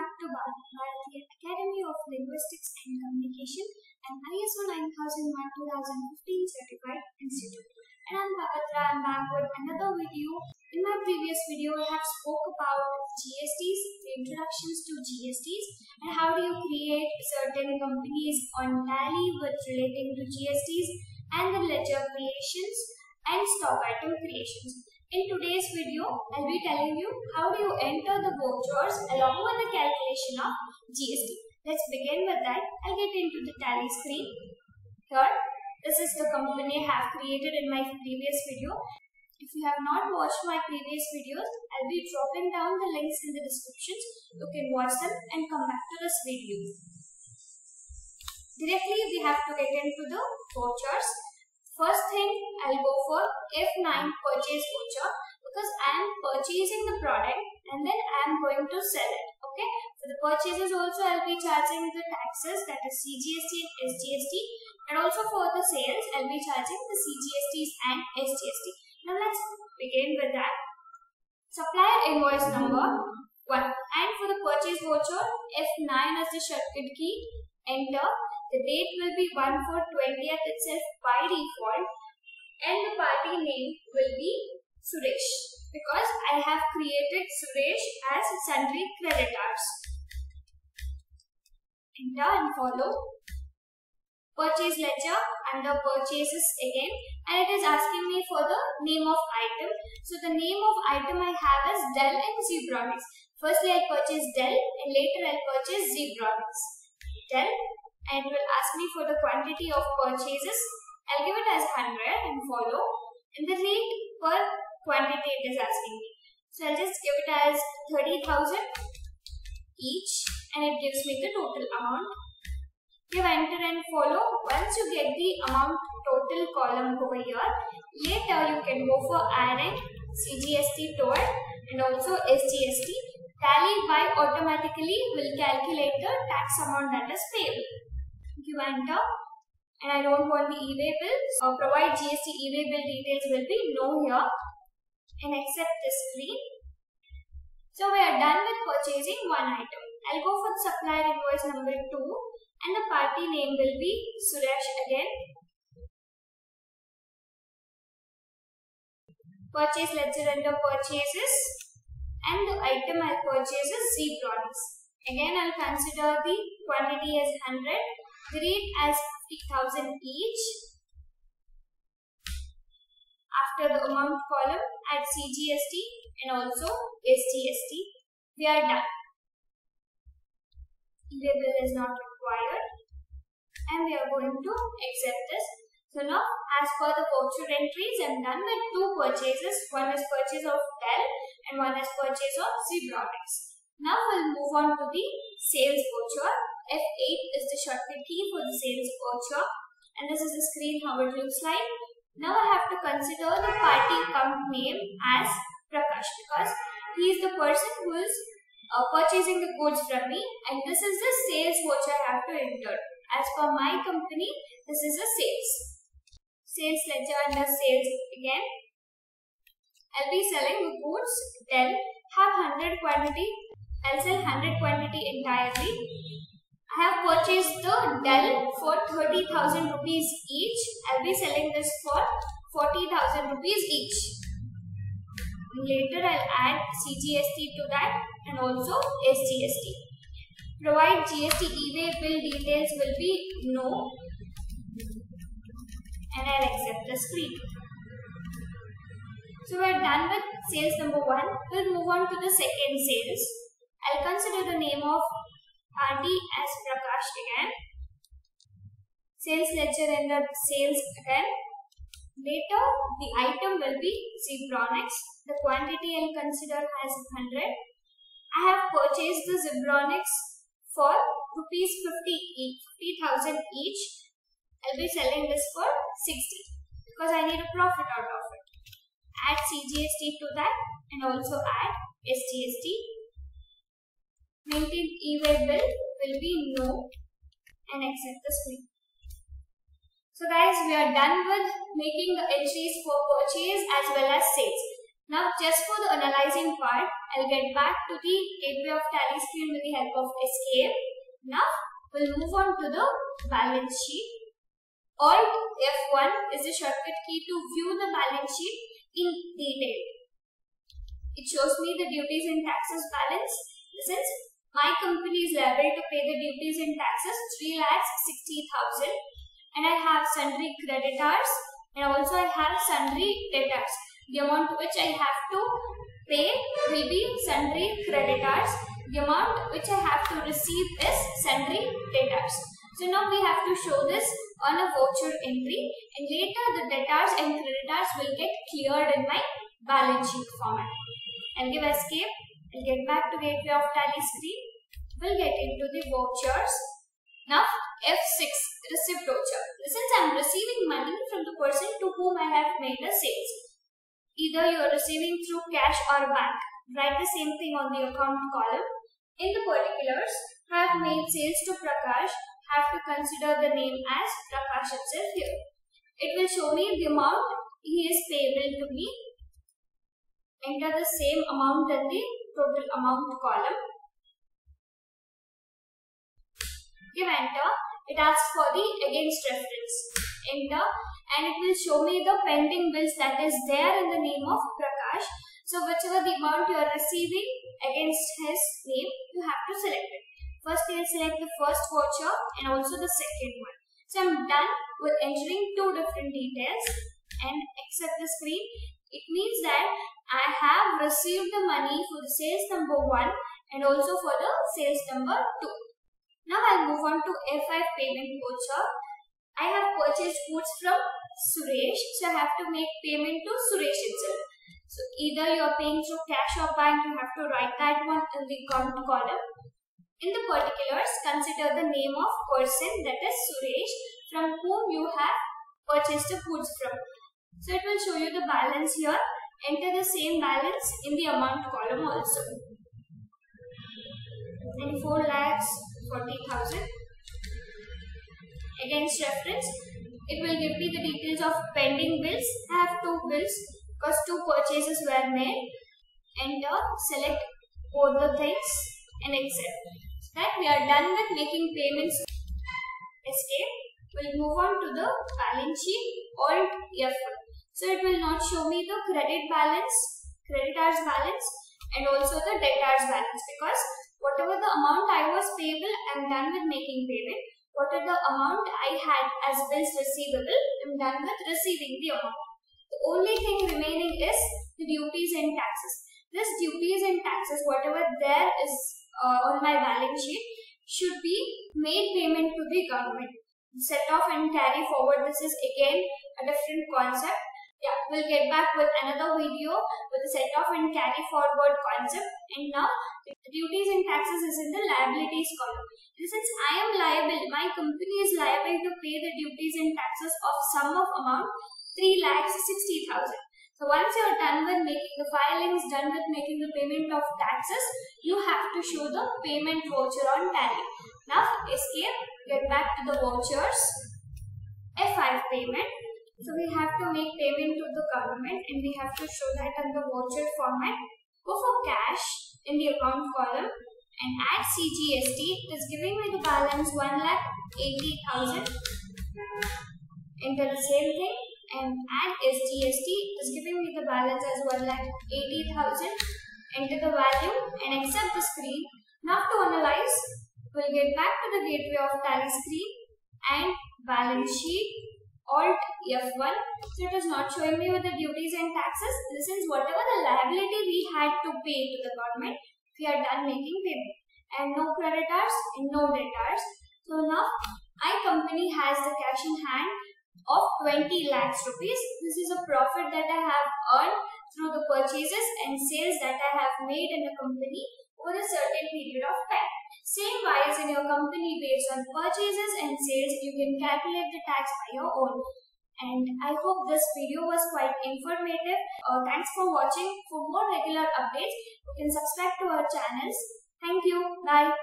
to Bharat, Bharatiya Academy of Linguistics and Communication, an ISO 9001-2015 certified institute. And I'm Bhavatra, I'm back with another video. In my previous video, I have spoke about GSTs, the introductions to GSTs, and how do you create certain companies on Tally with relating to GSTs, and the ledger creations and stock item creations. In today's video, I'll be telling you how do you enter the vouchers along with the calculation of GST. Let's begin with that. I'll get into the tally screen. Here, this is the company I have created in my previous video. If you have not watched my previous videos, I'll be dropping down the links in the descriptions. You can watch them and come back to this video. Directly, we have to get into the vouchers. First thing I'll go for F9 purchase voucher because I am purchasing the product and then I am going to sell it. Okay. For the purchases also I'll be charging the taxes that is CGST and SGST and also for the sales I'll be charging the CGSTs and SGST. Now let's begin with that. Supplier invoice number 1 and for the purchase voucher F9 as the shortcut key enter the date will be 1 for 20th itself by default and the party name will be Suresh because I have created Suresh as sundry creditors. Enter and follow. Purchase ledger under purchases again and it is asking me for the name of item. So the name of item I have is Dell and Zebronics. Firstly I'll purchase Dell and later I'll purchase Zebronics. Dell and will ask me for the quantity of purchases. I'll give it as 100 and follow. And the rate per quantity it is asking me. So I'll just give it as 30,000 each and it gives me the total amount. Give enter and follow. Once you get the amount total column over here, later you can go for adding CGST to it and also SGST. Tally by automatically will calculate the tax amount that is payable. Enter and I don't want the e-way bill. So provide GST e-way bill details will be no here and accept this screen. So we are done with purchasing one item. I'll go for the supplier invoice number 2 and the party name will be Suresh again. Purchase ledger under purchases and the item I'll purchase is Zebronics. Again I'll consider the quantity as 100, the rate as 50,000 each. After the amount column add CGST and also SGST. We are done. E-way is not required and we are going to accept this. So now as per the voucher entries I am done with two purchases. One is purchase of Dell and one is purchase of Zebronics. Now we'll move on to the sales voucher. F8 is the shortcut key for the sales voucher and this is the screen how it looks like. Now I have to consider the party account name as Prakash because he is the person who is uh, purchasing the goods from me and this is the sales voucher I have to enter. As for my company, this is a sales. Sales ledger under sales again. I'll be selling the goods. Then have 100 quantity. I'll sell 100 quantity entirely. I have purchased the Dell for 30,000 rupees each. I'll be selling this for 40,000 rupees each. Later I'll add CGST to that and also SGST. Provide GST e-way bill details will be no and I'll accept the screen. So we're done with sales number one. We'll move on to the second sales. I'll consider the name of party as Prakash again. Sales ledger the sales again. Later, the item will be Zebronics. The quantity I'll consider as 100. I have purchased the Zebronics for rupees 50 50,000 each. I'll be selling this for 60 because I need a profit out of it. Add CGST to that and also add SGST. Maintain e-way bill will be no and accept the screen. So guys, we are done with making the entries for purchase as well as sales. Now just for the analyzing part, I'll get back to the gateway of tally screen with the help of escape. Now we'll move on to the balance sheet. Alt F1 is the shortcut key to view the balance sheet in detail. It shows me the duties and taxes balance. Since my company is liable to pay the duties and taxes 3 lakhs 60,000 and I have sundry creditors and also I have sundry debtors the amount which I have to pay will be sundry creditors. The amount which I have to receive is sundry debtors. So now we have to show this on a voucher entry and later the debtors and creditors will get cleared in my balance sheet format. I'll give escape. I'll get back to gateway of tally screen. We'll get into the vouchers. Now F6 receipt voucher. Since I am receiving money from the person to whom I have made the sales. Either you are receiving through cash or bank. Write the same thing on the account column. In the particulars, have made sales to Prakash, have to consider the name as Prakash itself here. It will show me the amount he is payable to me. Enter the same amount in the total amount column. Give enter. It asks for the against reference. Enter and it will show me the pending bills that is there in the name of Prakash. So whichever the amount you are receiving against his name, you have to select it. First you will select the first voucher and also the second one. So I'm done with entering two different details and accept the screen. It means that I have received the money for the sales number 1 and also for the sales number 2. Now I'll move on to F5 payment voucher. I have purchased goods from Suresh, so I have to make payment to Suresh itself. So either you are paying through cash or bank, you have to write that one in the account column. In the particulars, consider the name of person that is Suresh from whom you have purchased the goods from. So it will show you the balance here. Enter the same balance in the amount column also. 24 lakhs 40,000 against reference. It will give me the details of pending bills. I have two bills because two purchases were made. Enter, select both the things and accept. That we are done with making payments. Escape. We'll move on to the balance sheet. Alt F1. So it will not show me the credit balance, creditors balance and also the debtors balance because whatever the amount I was payable, I am done with making payment what are the amount I had as bills receivable, I'm done with receiving the amount. The only thing remaining is the duties and taxes. This duties and taxes, whatever there is uh, on my balance sheet, should be made payment to the government. Set off and carry forward, this is again a different concept. Yeah, we'll get back with another video with the set off and carry forward concept. And now, the duties and taxes is in the liabilities column. Since I am liable, my company is liable to pay the duties and taxes of sum of amount 3 lakhs 60,000. So once you are done with making the filings, done with making the payment of taxes, you have to show the payment voucher on tally. Now escape, get back to the vouchers, F5 payment. So we have to make payment to the government and we have to show that on the voucher format. Go for cash in the account column and add CGST, it is giving me the balance 1 lakh 80,000. Enter the same thing and add SGST, it is giving me the balance as 1 lakh 80,000. Enter the value and accept the screen. Now to analyze, we'll get back to the gateway of tally screen and balance sheet Alt F1. So it is not showing me with the duties and taxes. This is whatever the liability we had to pay to the government we are done making payment and no creditors and no debtors. So now my company has the cash in hand of 20 lakhs rupees. This is a profit that I have earned through the purchases and sales that I have made in the company over a certain period of time. Same wise in your company based on purchases and sales, you can calculate the tax by your own. And I hope this video was quite informative. Uh, thanks for watching. For more regular updates, you can subscribe to our channels. Thank you. Bye.